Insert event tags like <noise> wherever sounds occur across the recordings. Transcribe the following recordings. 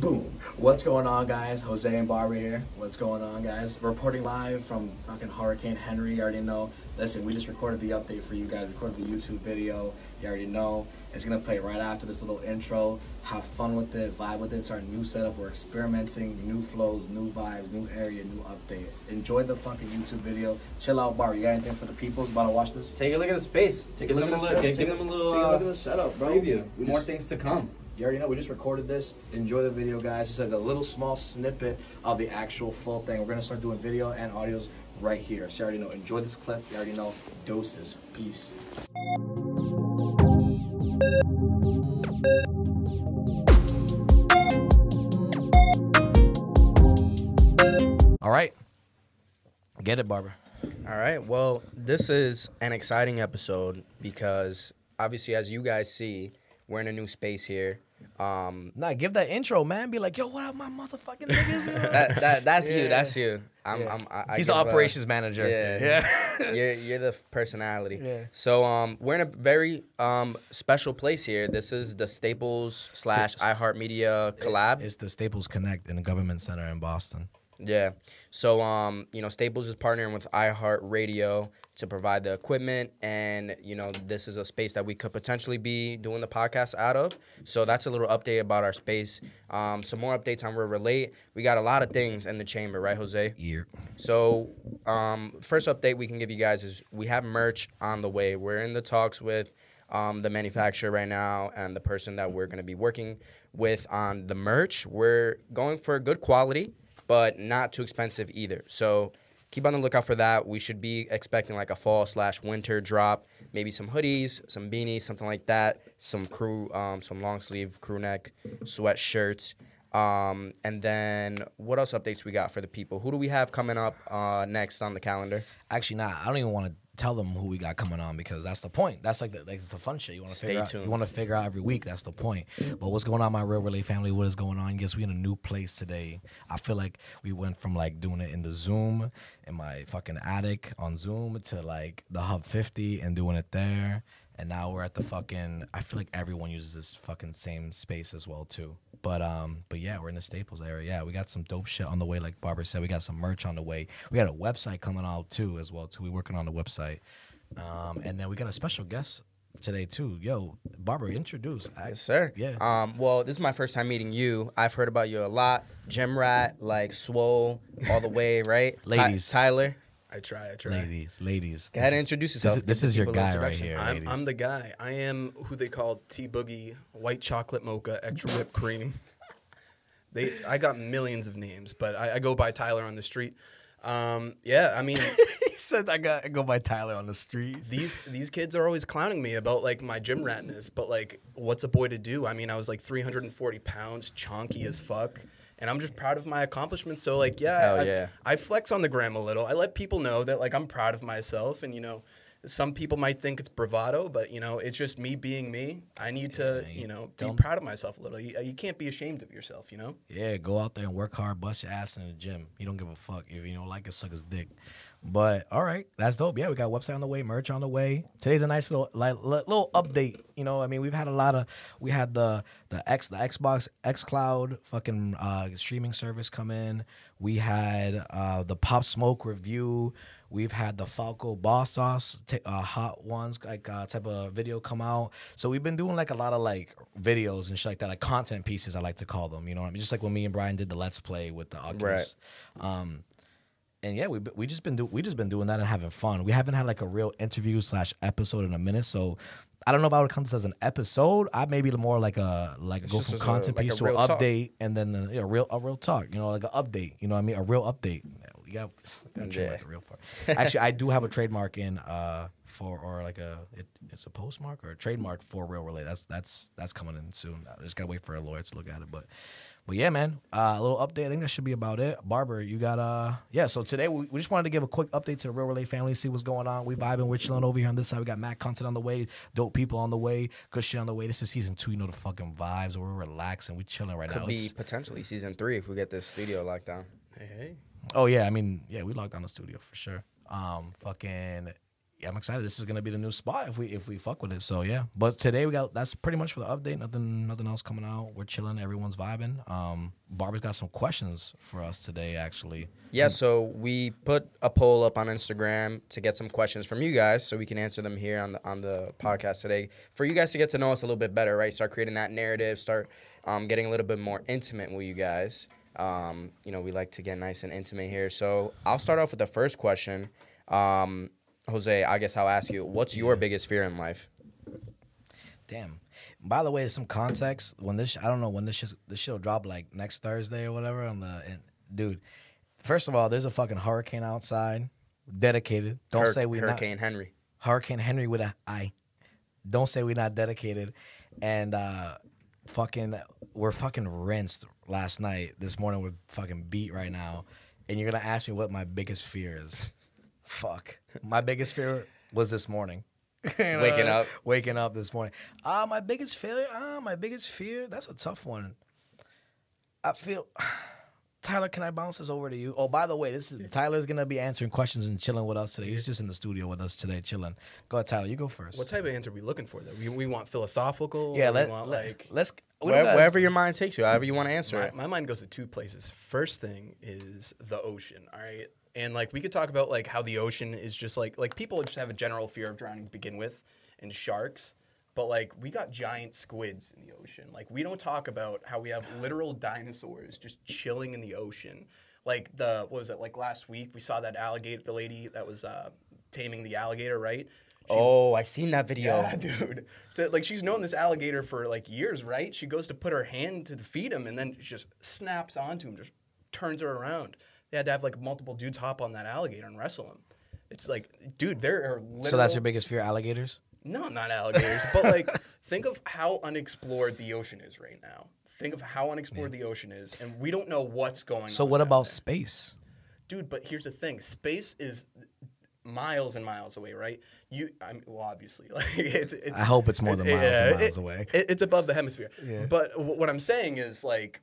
Boom. What's going on, guys? Jose and Barbara here. What's going on, guys? Reporting live from fucking Hurricane Henri. You already know. Listen, we just recorded the update for you guys. Recorded the YouTube video. You already know. It's gonna play right after this little intro. Have fun with it. Vibe with it. It's our new setup. We're experimenting. New flows, new vibes, new area, new update. Enjoy the fucking YouTube video. Chill out, Barbara. You got anything for the people who's about to watch this? Take a look at the space. Take give them a look. Give, Take them a little take a look uh, at the setup, bro. preview. We More things to come. You already know we just recorded this. Enjoy the video, guys. It's like a little small snippet of the actual full thing. We're gonna start doing video and audios right here. So you already know. Enjoy this clip. You already know. Doses. Peace. All right. Get it, Barbara. All right. Well, this is an exciting episode because obviously, as you guys see, we're in a new space here. Um, Nah, give that intro, man. Be like, yo, what up, my motherfucking niggas? <laughs> that, that that's Yeah. you. That's you. I'm. Yeah. I'm I, I He's the operations manager. yeah. Yeah. <laughs> you're you're the personality. Yeah. So um, we're in a very um special place here. This is the Staples slash iHeartMedia collab. it's the Staples Connect in the Government Center in Boston. Yeah. So um, you know, Staples is partnering with iHeartRadio to provide the equipment and you know, this is a space that we could potentially be doing the podcast out of. So that's a little update about our space. Um, some more updates on Real Relate. We got a lot of things in the chamber, right, Jose? Yeah. So, um, first update we can give you guys is we have merch on the way. We're in the talks with um, the manufacturer right now and the person that we're going to be working with on the merch. We're going for good quality, but not too expensive either. So, keep on the lookout for that. We should be expecting like a fall slash winter drop, maybe some hoodies, some beanies, something like that. Some crew, um, some long sleeve crew neck sweatshirts. Um, and then what else updates we got for the people? Who do we have coming up uh, next on the calendar? Actually, nah, I don't even want to tell them who we got coming on because that's the point. That's like the, like the fun shit. You want to Stay figure out. You want to figure out every week. That's the point. But what's going on, my Real Relate family? What is going on? Yes, we in a new place today. I feel like we went from like doing it in the Zoom in my fucking attic on Zoom to like the Hub 50 and doing it there. And now we're at the fucking. I feel like everyone uses this fucking same space as well too. But um, but yeah, we're in the Staples area. Yeah, we got some dope shit on the way. Like Barbara said, we got some merch on the way. We got a website coming out too as well too. We working on the website. Um, and then we got a special guest today too. Yo, Barbara, introduce. I, Yes, sir. Yeah. Um, well, this is my first time meeting you. I've heard about you a lot. Gym rat, like swole, all the way, right? Ty- Ladies. Tyler, I try, I try. ladies, ladies. go ahead and introduce this yourself. is, this is your guy right here, I'm. I'm the guy. I am who they call T Boogie, white chocolate mocha, extra whipped <laughs> cream. They, I got millions of names, but I, I go by Tyler on the street. Um, yeah, I mean, <laughs> he said I got I go by Tyler on the street. these these kids are always clowning me about like my gym ratness, but like, what's a boy to do? I mean, I was like 340 pounds, chonky as fuck, and I'm just proud of my accomplishments. So like, yeah, I, yeah. I flex on the gram a little. I let people know that like I'm proud of myself, and you know, some people might think it's bravado, but you know, it's just me being me. I need to, Yeah, you you know, be proud of myself a little. You, you can't be ashamed of yourself, you know. Yeah, go out there and work hard, bust your ass in the gym. You don't give a fuck if you don't like it, suck his dick. But all right, that's dope. Yeah, we got a website on the way, merch on the way. Today's a nice little like little update. You know, I mean, we've had a lot of we had the the X the Xbox xCloud fucking uh, streaming service come in. We had uh, the Pop Smoke review. We've had the Falco Boss Sauce uh, hot ones like uh, type of video come out. So we've been doing like a lot of like videos and shit like that, like content pieces I like to call them. You know what I mean? Just like when me and Brian did the Let's Play with the Oculus. Um, and yeah, we we just been do we just been doing that and having fun. We haven't had like a real interview slash episode in a minute, so I don't know if I would count this as an episode. I maybe more like a like a go from a- content like a piece to an real talk. update, and then uh, yeah, real a real talk. You know, like an update. You know what I mean? A real update. You got, got Yeah. a real part. Actually, I do <laughs> have a trademark in uh for or like a it, it's a postmark or a trademark for Real Relate. That's that's that's coming in soon. I just gotta wait for a lawyer to look at it, but. But yeah, man, uh, a little update. I think that should be about it. Barber, you got uh, yeah. So today we, we just wanted to give a quick update to the Real Relate family, see what's going on. We vibing, we're chilling over here on this side. We got Matt content on the way, dope people on the way, good shit on the way. This is season two. You know the fucking vibes. We're relaxing, we chilling right Could now. be It's- potentially season three if we get this studio locked down. Hey, hey. Oh yeah, I mean, yeah, we locked down the studio for sure. Um, fucking yeah, I'm excited. This is gonna be the new spot if we if we fuck with it. So yeah. But today we got that's pretty much for the update. Nothing nothing else coming out. We're chilling. Everyone's vibing. Um, Barbara's got some questions for us today. Actually, Yeah, so we put a poll up on Instagram to get some questions from you guys, so we can answer them here on the on the podcast today. For you guys to get to know us a little bit better, right? Start creating that narrative. Start um, getting a little bit more intimate with you guys. Um, you know, we like to get nice and intimate here. So I'll start off with the first question. Um, Jose, I guess I'll ask you, what's your biggest fear in life? damn. By the way, some context when this I don't know when this shit, this shit'll drop like next Thursday or whatever. On the and dude, first of all, there's a fucking hurricane outside, dedicated. Don't Hur- say we not Hurricane Henri. Hurricane Henri with a I. Don't say we're not dedicated. And uh fucking we're fucking rinsed last night. This morning we're fucking beat right now. And you're gonna ask me what my biggest fear is. Fuck. My biggest fear was this morning. <laughs> You know, Waking up. Waking up this morning. Uh my biggest fear, uh, my biggest fear, that's a tough one. I feel <sighs> Tyler, can I bounce this over to you? Oh, by the way, this is Tyler's gonna be answering questions and chilling with us today. He's just in the studio with us today, chilling. Go ahead, Tyler. You go first. What type of answer are we looking for? Though we, we want philosophical. yeah, let, we want let, like let's we Where, gotta- wherever your mind takes you, however you want to answer my, it. my mind goes to two places. First thing is the ocean. All right, and like we could talk about like how the ocean is just like like people just have a general fear of drowning to begin with, and sharks. But like we got giant squids in the ocean. Like we don't talk about how we have literal dinosaurs just chilling in the ocean. Like the what was it like last week we saw that alligator the lady that was uh, taming the alligator right. She Oh, I seen that video. yeah, <laughs> dude. To- like she's known this alligator for like years, right? She goes to put her hand to feed him, and then just snaps onto him, just turns her around. They had to have like multiple dudes hop on that alligator and wrestle him. It's like, dude, there are literal, So that's your biggest fear, alligators? no, not alligators, but like <laughs> think of how unexplored the ocean is right now. Think of how unexplored the ocean is, and we don't know what's going So on. what about there. space? dude? But here's the thing: space is miles and miles away, right? You, I mean, well, obviously, <laughs> like it's. it's I hope it's more than miles and miles it- away. it- it's above the hemisphere. Yeah. But what I'm saying is like,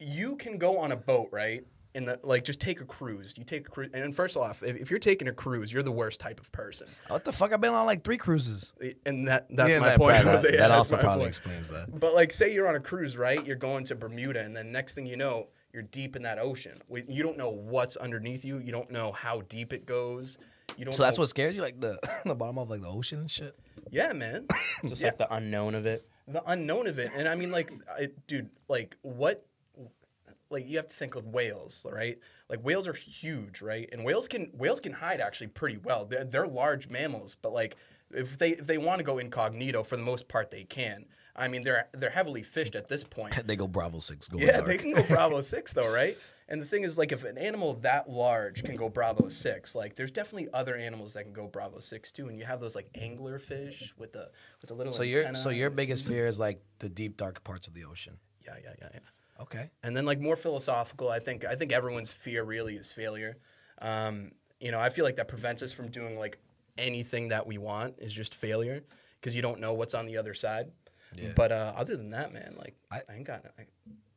you can go on a boat, right? In the like, just take a cruise. You take a cruise, and first off, if, if you're taking a cruise, you're the worst type of person. What the fuck? I've been on like three cruises. And that that's Yeah, my that, point. That, <laughs> Jose. that Yeah, that's also my probably point. explains that. But like, say you're on a cruise, right? You're going to Bermuda, and then next thing you know, you're deep in that ocean. You don't know what's underneath you. You don't know how deep it goes. You don't. So that's what scares you, like the <laughs> the bottom of like the ocean and shit. Yeah, man. <laughs> Just Yeah. like the unknown of it. the unknown of it. And I mean, like, I, dude, like, what? Like, you have to think of whales, right? Like, whales are huge, right? And whales can whales can hide actually pretty well. They're, they're large mammals, but like, if they if they want to go incognito, for the most part, they can. I mean, they're they're heavily fished at this point. <laughs> They go Bravo six. Go Yeah, dark. they can go Bravo six though, right? And the thing is, like, if an animal that large can go Bravo six, like, there's definitely other animals that can go Bravo six too. And you have those like anglerfish with the with the little. So your so your biggest fear is like the deep dark parts of the ocean. Yeah, yeah, yeah, yeah. Okay. And then like more philosophical, I think I think everyone's fear really is failure. Um, you know, I feel like that prevents us from doing like anything that we want is just failure because you don't know what's on the other side. Yeah. But uh, other than that, man, like I, I- ain't got I,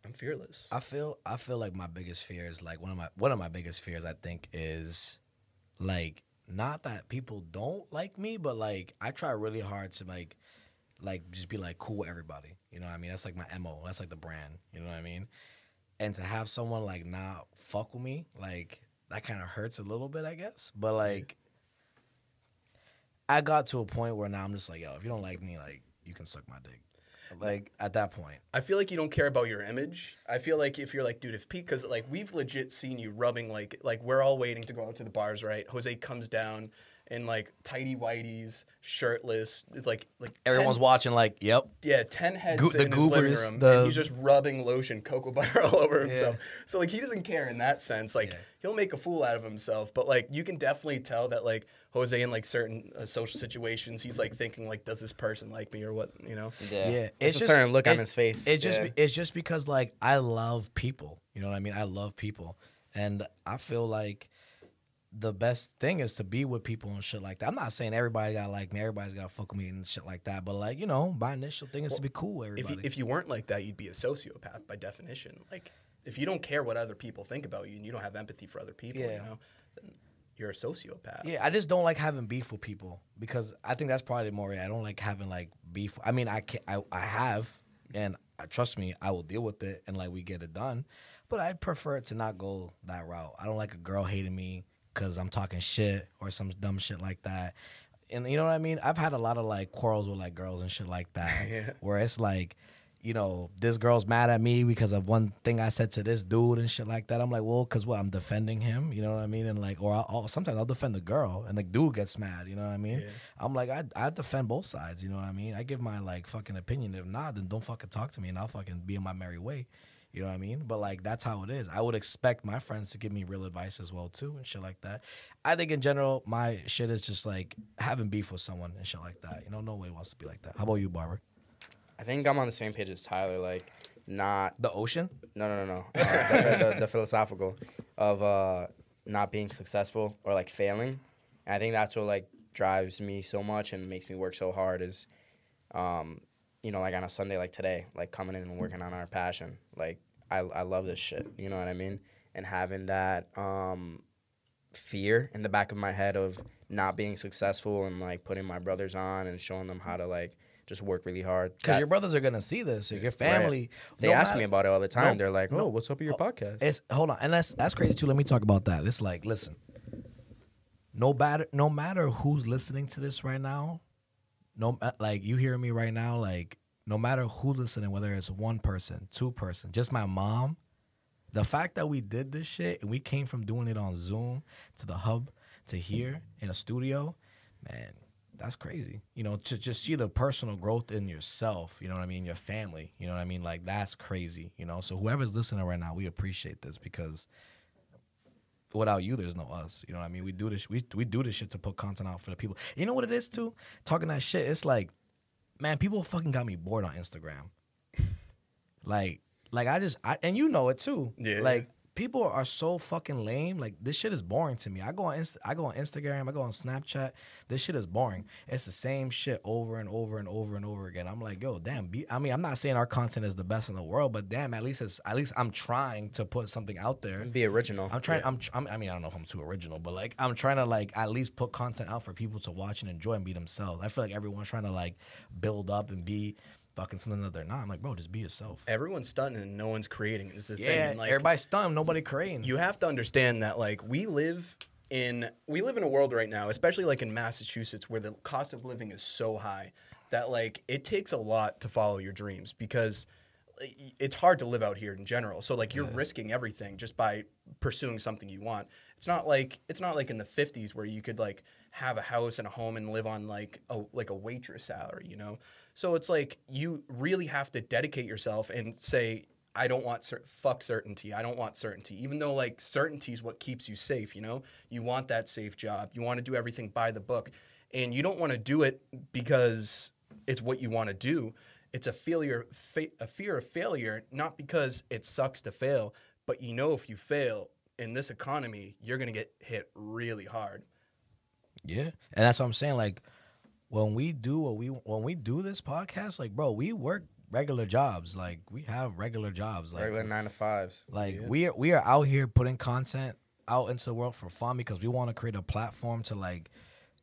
I'm fearless. I feel I feel like my biggest fear is like one of my one of my biggest fears I think is like not that people don't like me, but like I try really hard to like like just be like cool with everybody. You know what I mean? That's like my MO. That's like the brand. You know what I mean? And to have someone like not fuck with me, like that kind of hurts a little bit, I guess. But like I got to a point where now I'm just like, yo, if you don't like me, like you can suck my dick. Like at that point. I feel like you don't care about your image. I feel like if you're like, dude, if Pete, because like we've legit seen you rubbing like like we're all waiting to go out to the bars, right? Jose comes down in like tidy whiteys, shirtless, like like Everyone's 10 watching like, yep. Yeah, ten heads Goo- the in his living room, the- and he's just rubbing lotion, cocoa butter <laughs> all over Yeah. himself. So like he doesn't care in that sense. Like Yeah. he'll make a fool out of himself, but like you can definitely tell that like Jose in like certain uh, social situations, he's like thinking like, does this person like me or what? You know? Yeah. Yeah, It's, a certain look it- on his face. It just yeah. it's just because like I love people. You know what I mean? I love people, and I feel like the best thing is to be with people and shit like that. I'm not saying everybody got like me, everybody's got to fuck with me and shit like that, but like you know, my initial thing is to be cool with If you, if you weren't like that, you'd be a sociopath by definition. Like if you don't care what other people think about you and you don't have empathy for other people, Yeah. you know, then you're a sociopath. Yeah, I just don't like having beef with people because I think that's probably more. I don't like having like beef. I mean, I can I, I have, and uh, trust me, I will deal with it and like we get it done. But I prefer to not go that route. I don't like a girl hating me because I'm talking shit or some dumb shit like that. And you know what I mean? I've had a lot of like quarrels with like girls and shit like that, <laughs> Yeah. where it's like you know, this girl's mad at me because of one thing I said to this dude and shit like that. I'm like, well, cause what? I'm defending him, you know what I mean? And like, or I'll, I'll- sometimes I'll defend the girl, and the dude gets mad, you know what I mean? Yeah. I'm like, I I defend both sides, you know what I mean? I give my like fucking opinion. If not, then don't fucking talk to me, and I'll fucking be in my merry way. You know what I mean? But like that's how it is. I would expect my friends to give me real advice as well too and shit like that. I think in general, my shit is just like having beef with someone and shit like that. You know, nobody wants to be like that. How about you, Barbara? I think I'm on the same page as Tyler. Like, not The ocean? no, no, no, no. Uh, the, the, the philosophical of uh, not being successful or like failing. And I think that's what like drives me so much and makes me work so hard. Is, um, you know, like on a Sunday like today, like coming in and working on our passion. Like, I I love this shit. You know what I mean? And having that um, fear in the back of my head of not being successful and like putting my brothers on and showing them how to like just work really hard. Because your brothers are gonna see this. Your family. they no ask matter- me about it all the time. no, They're like, "Oh, no. what's up with your podcast?" It's hold on, and that's that's crazy too. Let me talk about that. It's like, listen, no matter no matter who's listening to this right now, no uh, like you hearing me right now, like no matter who's listening, whether it's one person, two person, just my mom, the fact that we did this shit and we came from doing it on Zoom to the hub to here in a studio, man, that's crazy. You know, to just see the personal growth in yourself, you know what I mean, your family, you know what I mean? Like that's crazy, you know. So whoever's listening right now, we appreciate this because without you, there's no us. You know what I mean? We do this we we do this shit to put content out for the people. You know what it is too? Talking that shit, it's like, man, people fucking got me bored on Instagram. Like, like I just I and you know it too. Yeah. Like people are so fucking lame. Like this shit is boring to me. I go on Inst- I go on Instagram, I go on Snapchat. This shit is boring. It's the same shit over and over and over and over again. I'm like, yo, damn. Be, I mean, I'm not saying our content is the best in the world, but damn, at least it's at least I'm trying to put something out there. be original. I'm trying. I'm, tr- I'm. I mean, I don't know if I'm too original, but like, I'm trying to like at least put content out for people to watch and enjoy and be themselves. I feel like everyone's trying to like build up and be fucking something that they're not. I'm like, bro, just be yourself. Everyone's stunting and no one's creating. This Is the thing. Yeah, And, like, everybody's stunned. Nobody creating. you have to understand that like we live in we live in a world right now especially like in massachusetts where the cost of living is so high that like it takes a lot to follow your dreams because it's hard to live out here in general so like you're risking everything just by pursuing something you want it's not like it's not like in the 50s where you could like have a house and a home and live on like a like a waitress salary you know so it's like you really have to dedicate yourself and say I don't want cer- fuck certainty. I don't want certainty. Even though like certainty is what keeps you safe, you know? You want that safe job. You want to do everything by the book. And you don't want to do it because it's what you want to do. It's a failure fa- a fear of failure not because it sucks to fail, but you know if you fail in this economy, you're going to get hit really hard. Yeah, and that's what I'm saying. Like when we do what we when we do this podcast, like bro, we work regular jobs. Like we have regular jobs. Like Regular nine to fives. Like we are we are out here putting content out into the world for fun because we want to create a platform to like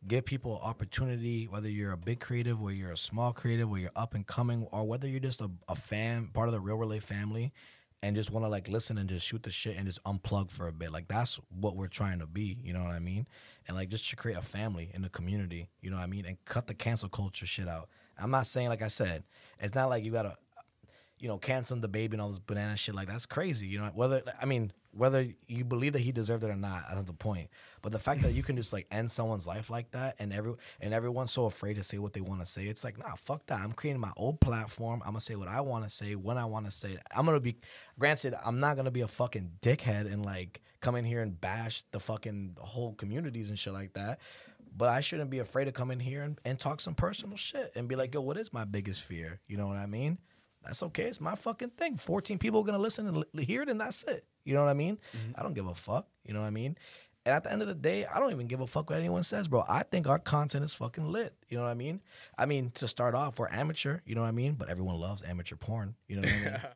give people opportunity, whether you're a big creative, or you're a small creative, or you're up and coming, or whether you're just a, a fan, part of the Real Relate family, and just want to like listen and just shoot the shit and just unplug for a bit. Like that's what we're trying to be. You know what I mean? And like just to create a family in the community. You know what I mean? And cut the cancel culture shit out. I'm not saying like I said, it's not like you gotta you know, canceling DaBaby and all this banana shit, like that's crazy. You know, whether I mean, whether you believe that he deserved it or not, that's not the point. But the fact that you can just like end someone's life like that, and every and everyone's so afraid to say what they want to say, it's like, nah, fuck that. I'm creating my own platform. I'm gonna say what I want to say when I want to say it. I'm gonna be, granted, I'm not gonna be a fucking dickhead and like come in here and bash the fucking whole communities and shit like that. But I shouldn't be afraid to come in here and, and talk some personal shit and be like, yo, what is my biggest fear? You know what I mean? That's okay. It's my fucking thing. 14 people are going to listen and hear it, and that's it. You know what I mean? Mm-hmm. I don't give a fuck. You know what I mean? And at the end of the day, I don't even give a fuck what anyone says, bro. I think our content is fucking lit. You know what I mean? I mean, to start off, we're amateur. You know what I mean? But everyone loves amateur porn. You know what I mean? <laughs>